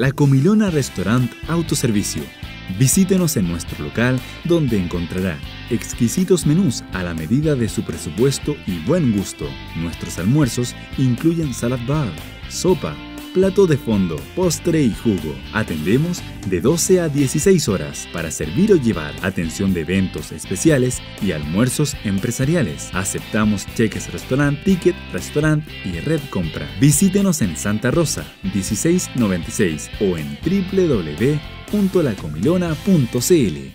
La Comilona Restaurant Autoservicio. Visítenos en nuestro local donde encontrará exquisitos menús a la medida de su presupuesto y buen gusto. Nuestros almuerzos incluyen salad bar, sopa, plato de fondo, postre y jugo. Atendemos de 12 a 16 horas para servir o llevar atención de eventos especiales y almuerzos empresariales. Aceptamos cheques restaurant, ticket restaurant y red compra. Visítenos en Santa Rosa 1696 o en www.lacomilona.cl.